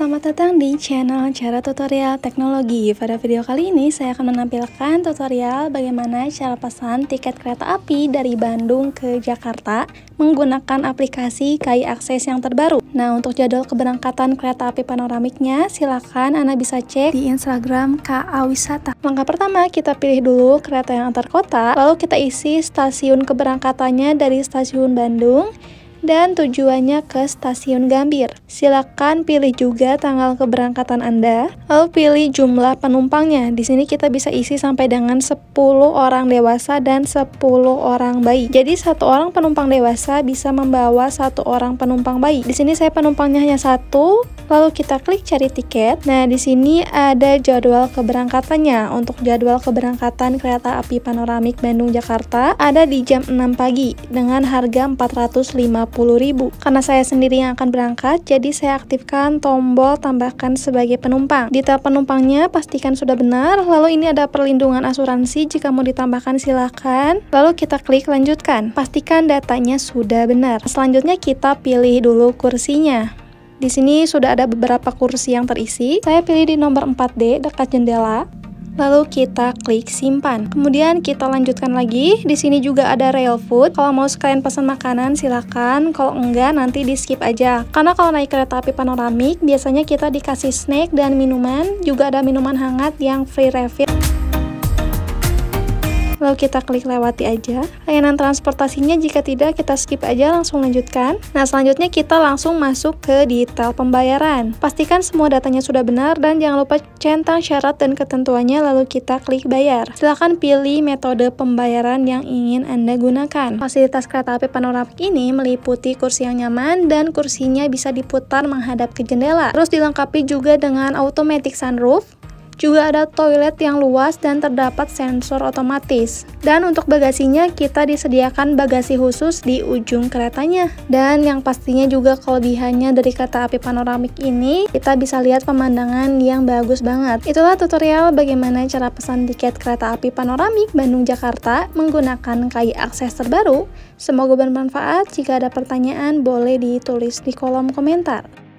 Selamat datang di channel cara tutorial teknologi. Pada video kali ini saya akan menampilkan tutorial bagaimana cara pesan tiket kereta api dari Bandung ke Jakarta menggunakan aplikasi KAI Akses yang terbaru. Nah untuk jadwal keberangkatan kereta api panoramiknya silakan Anda bisa cek di Instagram KA Wisata Langkah pertama kita pilih dulu kereta yang antar kota lalu kita isi stasiun keberangkatannya dari stasiun Bandung dan tujuannya ke stasiun Gambir. Silakan pilih juga tanggal keberangkatan Anda, lalu pilih jumlah penumpangnya. Di sini kita bisa isi sampai dengan 10 orang dewasa dan 10 orang bayi. Jadi satu orang penumpang dewasa bisa membawa satu orang penumpang bayi. Di sini saya penumpangnya hanya satu, lalu kita klik cari tiket. Nah, di sini ada jadwal keberangkatannya. Untuk jadwal keberangkatan kereta api panoramik Bandung Jakarta ada di jam 6 pagi dengan harga 450 ribu. Karena saya sendiri yang akan berangkat, jadi saya aktifkan tombol tambahkan sebagai penumpang. Detail penumpangnya pastikan sudah benar, lalu ini ada perlindungan asuransi jika mau ditambahkan silahkan. Lalu kita klik lanjutkan, pastikan datanya sudah benar. Selanjutnya kita pilih dulu kursinya. Di sini sudah ada beberapa kursi yang terisi. Saya pilih di nomor 4D dekat jendela lalu kita klik simpan. Kemudian kita lanjutkan lagi. Di sini juga ada rail food. Kalau mau sekalian pesan makanan silakan. Kalau enggak nanti di skip aja. Karena kalau naik kereta api panoramik biasanya kita dikasih snack dan minuman. Juga ada minuman hangat yang free refill lalu kita klik lewati aja. Layanan transportasinya jika tidak kita skip aja langsung lanjutkan. Nah selanjutnya kita langsung masuk ke detail pembayaran. Pastikan semua datanya sudah benar dan jangan lupa centang syarat dan ketentuannya lalu kita klik bayar. Silahkan pilih metode pembayaran yang ingin Anda gunakan. Fasilitas kereta api panoramik ini meliputi kursi yang nyaman dan kursinya bisa diputar menghadap ke jendela. Terus dilengkapi juga dengan automatic sunroof, juga ada toilet yang luas dan terdapat sensor otomatis. Dan untuk bagasinya kita disediakan bagasi khusus di ujung keretanya. Dan yang pastinya juga kelebihannya dari kereta api panoramik ini, kita bisa lihat pemandangan yang bagus banget. Itulah tutorial bagaimana cara pesan tiket kereta api panoramik Bandung Jakarta menggunakan KAI akses terbaru. Semoga bermanfaat. Jika ada pertanyaan boleh ditulis di kolom komentar.